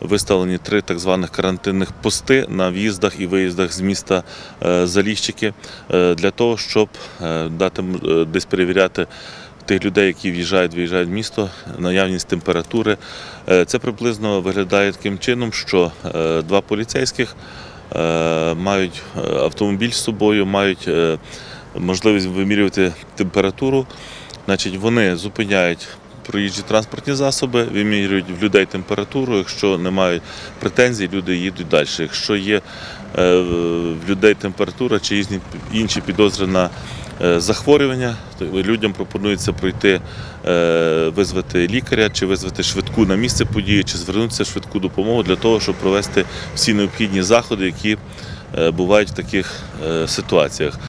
Виставлені три так званих карантинних пости на в'їздах і виїздах з міста е, Заліщики е, для того, щоб е, дати десь перевіряти тих людей, які в'їжджають, виїжджають в місто, наявність температури. Це приблизно виглядає таким чином, що два поліцейських мають автомобіль з собою, мають можливість вимірювати температуру. Значить, вони зупиняють проїжджі транспортні засоби, вимірюють в людей температуру. Якщо немає претензій, люди їдуть далі. Якщо є е, в людей температура чи інші підозри на е, захворювання, то людям пропонується пройти, е, визвати лікаря чи визвати швидку на місце події, чи звернутися в швидку допомогу для того, щоб провести всі необхідні заходи, які бувають в таких ситуаціях.